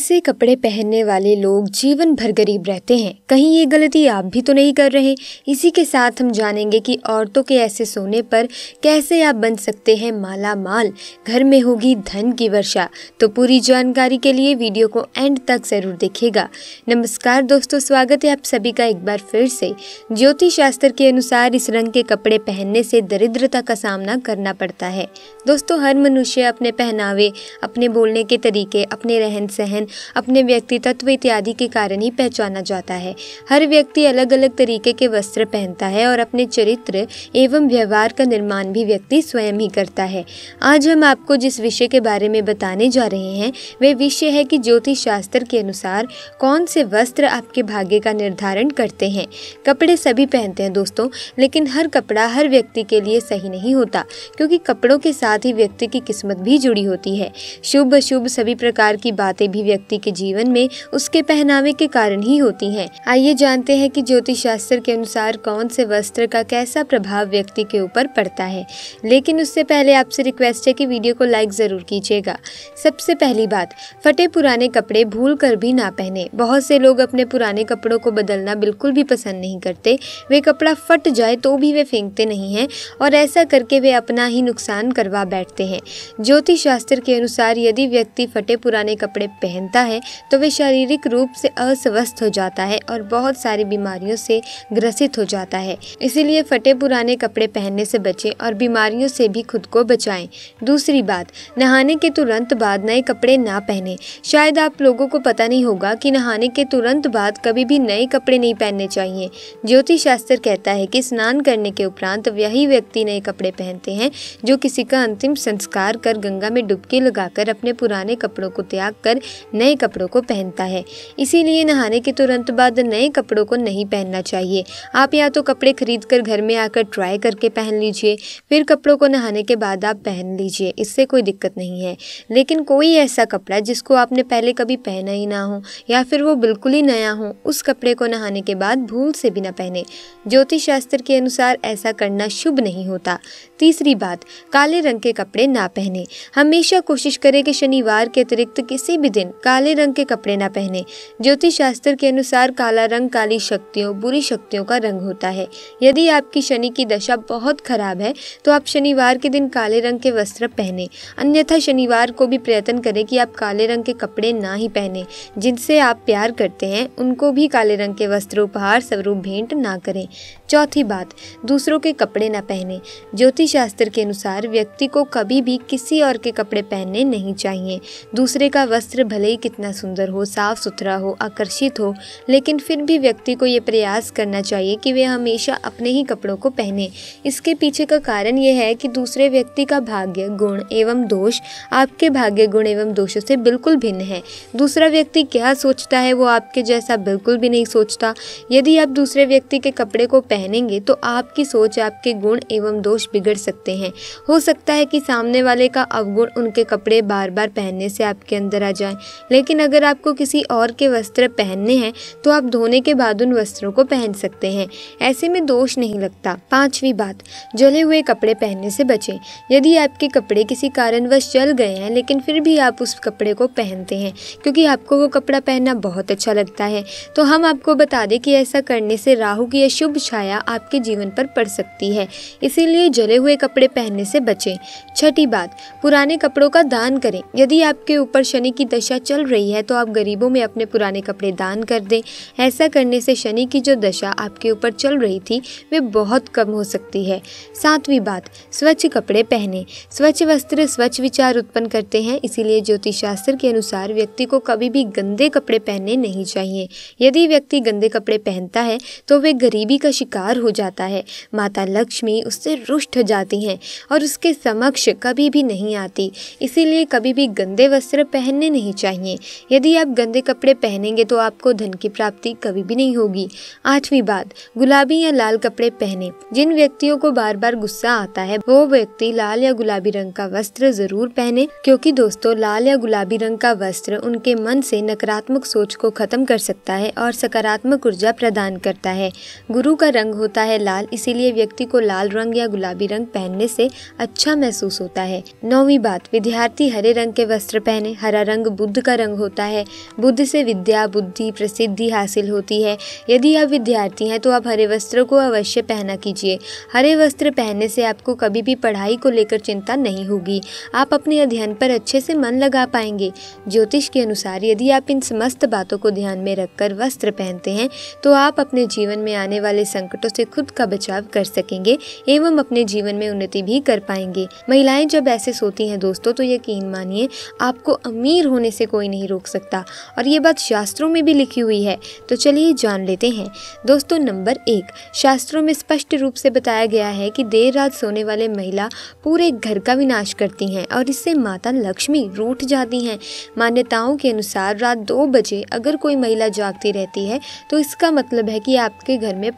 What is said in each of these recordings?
ऐसे कपड़े पहनने वाले लोग जीवन भर गरीब रहते हैं। कहीं ये गलती आप भी तो नहीं कर रहे। इसी के साथ हम जानेंगे कि औरतों के ऐसे सोने पर कैसे आप बन सकते हैं माला माल घर में होगी धन की वर्षा। तो पूरी जानकारी के लिए वीडियो को एंड तक ज़रूर देखिएगा। नमस्कार दोस्तों, स्वागत है आप सभी का एक बार फिर से। ज्योतिष शास्त्र के अनुसार इस रंग के कपड़े पहनने से दरिद्रता का सामना करना पड़ता है। दोस्तों, हर मनुष्य अपने पहनावे, अपने बोलने के तरीके, अपने रहन सहन अपने व्यक्तित्व इत्यादि के कारण ही पहचाना जाता है। हर व्यक्ति अलग अलग तरीके के वस्त्र पहनता है और अपने चरित्र एवं व्यवहार का निर्माण भी व्यक्ति स्वयं ही करता है। आज हम आपको जिस विषय के बारे में बताने जा रहे हैं वे विषय है कि ज्योतिष शास्त्र के अनुसार कौन से वस्त्र आपके भाग्य का निर्धारण करते हैं। कपड़े सभी पहनते हैं दोस्तों, लेकिन हर कपड़ा हर व्यक्ति के लिए सही नहीं होता, क्योंकि कपड़ों के साथ ही व्यक्ति की किस्मत भी जुड़ी होती है। शुभ अशुभ सभी प्रकार की बातें भी भी व्यक्ति के जीवन में उसके पहनावे के कारण ही होती हैं। आइए जानते हैं कि ज्योतिष शास्त्र के अनुसार कौन से वस्त्र का कैसा प्रभाव व्यक्ति के ऊपर पड़ता है। लेकिन उससे पहले आपसे रिक्वेस्ट है कि वीडियो को लाइक ज़रूर कीजिएगा। सबसे पहली बात, फटे पुराने कपड़े भूल कर भी ना पहने। बहुत से लोग अपने पुराने कपड़ों को बदलना बिल्कुल भी पसंद नहीं करते। वे कपड़ा फट जाए तो भी वे फेंकते नहीं हैं और ऐसा करके वे अपना ही नुकसान करवा बैठते हैं। ज्योतिष शास्त्र के अनुसार यदि व्यक्ति फटे पुराने कपड़े पहनता है तो वे शारीरिक रूप से अस्वस्थ हो जाता है और बहुत सारी बीमारियों से ग्रसित हो जाता है। इसीलिए फटे पुराने कपड़े पहनने से बचें और बीमारियों से भी खुद को बचाएँ। दूसरी बात, नहाने के तुरंत बाद नए कपड़े ना पहने। शायद आप लोगों को पता नहीं होगा कि नहाने के तुरंत बाद कभी भी नए कपड़े नहीं पहनने चाहिए। ज्योतिष शास्त्र कहता है कि स्नान करने के उपरांत वही व्यक्ति नए कपड़े पहनते हैं, जो किसी का अंतिम संस्कार कर गंगा में डुबकी लगाकर अपने पुराने कपड़ों को त्याग कर नए कपड़ों को पहनता है। इसीलिए नहाने के तुरंत बाद नए कपड़ों को नहीं पहनना चाहिए। आप या तो कपड़े खरीद कर घर में आकर ट्राई करके पहन लीजिए, फिर कपड़ों को नहाने के बाद आप पहन लीजिए, इससे कोई दिक्कत नहीं है। लेकिन कोई ऐसा कपड़ा जिसको आपने पहले कभी पहना ही ना हो, या फिर वो बिल्कुल ही नया हो, उस कपड़े को नहाने के बाद भूल से भी ना पहने। ज्योतिष शास्त्र के अनुसार ऐसा करना शुभ नहीं होता। तीसरी बात, काले रंग के कपड़े ना पहने। हमेशा कोशिश करें कि शनिवार के अतिरिक्त किसी भी दिन काले रंग के कपड़े ना पहने। ज्योतिष शास्त्र के अनुसार काला रंग काली शक्तियों, बुरी शक्तियों का रंग होता है। यदि आपकी शनि की दशा बहुत खराब है तो आप शनिवार के दिन काले रंग के वस्त्र पहने। अन्यथा शनिवार को भी प्रयत्न करें कि आप काले रंग के कपड़े ना ही पहने। जिनसे आप प्यार करते हैं, उनको भी काले रंग के वस्त्र, उपहार स्वरूप भेंट ना करें। चौथी बात, दूसरों के कपड़े न पहने। ज्योतिष शास्त्र के अनुसार व्यक्ति को कभी भी किसी और के कपड़े पहनने नहीं चाहिए। दूसरे का वस्त्र भले ही कितना सुंदर हो साफ़ सुथरा हो, आकर्षित हो, लेकिन फिर भी व्यक्ति को ये प्रयास करना चाहिए कि वे हमेशा अपने ही कपड़ों को पहने। इसके पीछे का कारण यह है कि दूसरे व्यक्ति का भाग्य, गुण एवं दोष आपके भाग्य, गुण एवं दोषों से बिल्कुल भिन्न है। दूसरा व्यक्ति क्या सोचता है वो आपके जैसा बिल्कुल भी नहीं सोचता। यदि आप दूसरे व्यक्ति के कपड़े को पहनेंगे तो आपकी सोच, आपके गुण एवं दोष बिगड़ सकते हैं। हो सकता है कि सामने वाले का अवगुण उनके कपड़े बार बार पहनने से आपके अंदर आ जाए, लेकिन अगर आपको किसी और के वस्त्र पहनने हैं तो आप धोने के बाद उन वस्त्रों को पहन सकते हैं। ऐसे में दोष नहीं लगता। पांचवी बात, जले हुए कपड़े पहनने से बचें। यदि आपके कपड़े किसी कारणवश जल गए हैं, लेकिन फिर भी आप उस कपड़े को पहनते हैं, क्योंकि आपको वो कपड़ा पहनना बहुत अच्छा लगता है तो हम आपको बता दें कि ऐसा करने से राहु की अशुभ छाया आपके जीवन पर पड़ सकती है। इसीलिए जले हुए कपड़े पहनने से बचें। छठी बात, पुराने कपड़ों का दान करें। यदि आपके ऊपर शनि की दशा चल रही है तो आप गरीबों में अपने पुराने कपड़े दान कर दें। ऐसा करने से शनि की जो दशा आपके ऊपर चल रही थी, वे बहुत कम हो सकती है। सातवीं बात, स्वच्छ कपड़े पहने। स्वच्छ वस्त्र, स्वच्छ विचार उत्पन्न करते हैं। इसीलिए ज्योतिष शास्त्र के अनुसार व्यक्ति को कभी भी गंदे कपड़े पहनने नहीं चाहिए। यदि व्यक्ति गंदे कपड़े पहनता है तो वे गरीबी का शिकार हो जाता है। माता लक्ष्मी उससे रुष्ट हो जाती हैं और उसके समक्ष कभी भी नहीं आती। इसीलिए कभी भी गंदे वस्त्र पहनने नहीं चाहिए। यदि आप गंदे कपड़े पहनेंगे तो आपको धन की प्राप्ति कभी भी नहीं होगी। आठवीं बात, गुलाबी या लाल कपड़े पहने। जिन व्यक्तियों को बार बार गुस्सा आता है, वो व्यक्ति लाल या गुलाबी रंग का वस्त्र ज़रूर पहने, क्योंकि दोस्तों, लाल या गुलाबी रंग का वस्त्र उनके मन से नकारात्मक सोच को खत्म कर सकता है और सकारात्मक ऊर्जा प्रदान करता है। गुरु का रंग रंग होता है लाल, इसीलिए व्यक्ति को लाल रंग या गुलाबी रंग पहनने से अच्छा महसूस होता है। नौवीं बात, विद्यार्थी हरे रंग के वस्त्र पहने। हरा रंग बुद्ध का रंग होता है। बुद्ध से विद्या, बुद्धि, प्रसिद्धि हासिल होती है। यदि आप विद्यार्थी हैं तो आप हरे वस्त्र को अवश्य पहना कीजिए। हरे वस्त्र पहनने से आपको कभी भी पढ़ाई को लेकर चिंता नहीं होगी। आप अपने अध्ययन पर अच्छे से मन लगा पाएँगे। ज्योतिष के अनुसार, यदि आप इन समस्त बातों को ध्यान में रखकर वस्त्र पहनते हैं तो आप अपने जीवन में आने वाले संकटों से खुद का बचाव कर सकेंगे एवं अपने जीवन में उन्नति भी कर पाएँगे। महिलाएँ जब ऐसे सोती हैं दोस्तों तो यकीन मानिए, आपको अमीर होने से कोई नहीं रोक सकता। और ये बात शास्त्रों में भी लिखी हुई है तो चलिए जान लेते हैं। दोस्तों, नंबर एक, शास्त्रों में स्पष्ट रूप से बताया गया है कि देर रात सोने वाले महिला पूरे घर का विनाश करती हैं और इससे माता लक्ष्मी रूठ जाती हैं। मान्यताओं के अनुसार रात दो बजे अगर कोई महिला जागती रहती है तो इसका मतलब है कि आपके घर में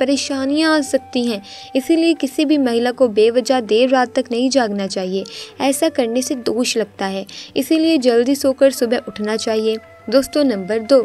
परेशानियाँ आ सकती हैं। इसीलिए किसी भी महिला को बेवजह देर रात तक नहीं जागना चाहिए। ऐसा करने से दोष लगता है। इसीलिए जल्दी सोकर सुबह उठना चाहिए। दोस्तों, नंबर दो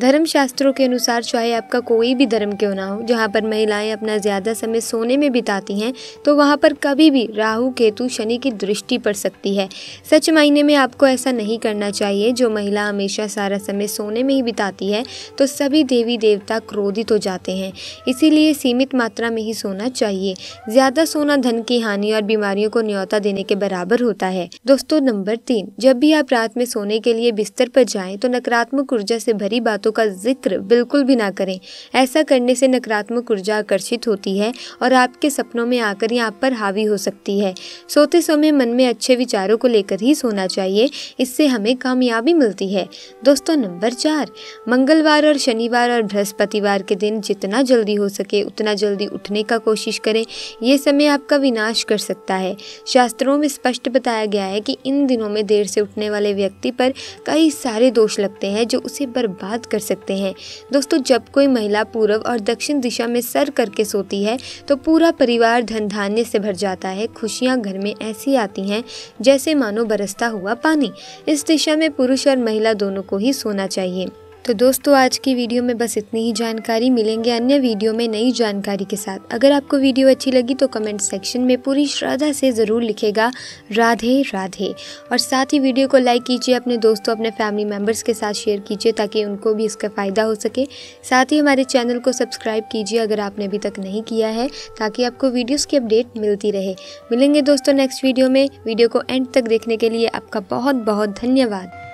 धर्म शास्त्रों के अनुसार चाहे आपका कोई भी धर्म क्यों ना हो, जहाँ पर महिलाएँ अपना ज़्यादा समय सोने में बिताती हैं तो वहाँ पर कभी भी राहु, केतु, शनि की दृष्टि पड़ सकती है। सच मायने में आपको ऐसा नहीं करना चाहिए, जो महिला हमेशा सारा समय सोने में ही बिताती है तो सभी देवी देवता क्रोधित हो जाते हैं। इसीलिए सीमित मात्रा में ही सोना चाहिए। ज़्यादा सोना धन की हानि और बीमारियों को न्योता देने के बराबर होता है। दोस्तों, नंबर तीन, जब भी आप रात में सोने के लिए बिस्तर पर जाएँ तो नकारात्मक ऊर्जा से भरी बातों का ज़िक्र बिल्कुल भी ना करें। ऐसा करने से नकारात्मक ऊर्जा आकर्षित होती है और आपके सपनों में आकर ही आप पर हावी हो सकती है। सोते समय मन में अच्छे विचारों को लेकर ही सोना चाहिए, इससे हमें कामयाबी मिलती है। दोस्तों, नंबर चार। मंगलवार और शनिवार और बृहस्पतिवार के दिन जितना जल्दी हो सके उतना जल्दी उठने का कोशिश करें। ये समय आपका विनाश कर सकता है। शास्त्रों में स्पष्ट बताया गया है कि इन दिनों में देर से उठने वाले व्यक्ति पर कई सारे दोष लगते सकते हैं जो उसे बर्बाद कर सकते हैं। दोस्तों, जब कोई महिला पूर्व और दक्षिण दिशा में सर करके सोती है तो पूरा परिवार धन धान्य से भर जाता है। खुशियाँ घर में ऐसी आती हैं, जैसे मानो बरसता हुआ पानी। इस दिशा में पुरुष और महिला दोनों को ही सोना चाहिए। तो दोस्तों, आज की वीडियो में बस इतनी ही जानकारी। मिलेंगे अन्य वीडियो में नई जानकारी के साथ। अगर आपको वीडियो अच्छी लगी तो कमेंट सेक्शन में पूरी श्रद्धा से ज़रूर लिखेगा, राधे राधे। और साथ ही वीडियो को लाइक कीजिए, अपने दोस्तों, अपने फैमिली मेंबर्स के साथ शेयर कीजिए, ताकि उनको भी इसका फ़ायदा हो सके। साथ ही हमारे चैनल को सब्सक्राइब कीजिए, अगर आपने अभी तक नहीं किया है, ताकि आपको वीडियोज़ की अपडेट मिलती रहे। मिलेंगे दोस्तों नेक्स्ट वीडियो में। वीडियो को एंड तक देखने के लिए आपका बहुत बहुत धन्यवाद।